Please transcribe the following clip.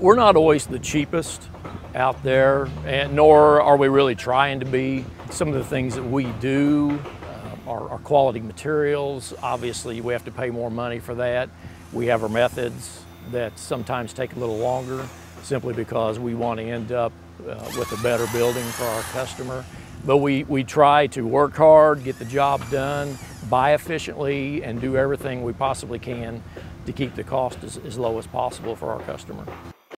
We're not always the cheapest out there, and nor are we really trying to be. Some of the things that we do uh, are, are quality materials. Obviously, we have to pay more money for that. We have our methods that sometimes take a little longer simply because we want to end up uh, with a better building for our customer. But we, we try to work hard, get the job done, buy efficiently, and do everything we possibly can to keep the cost as, as low as possible for our customer.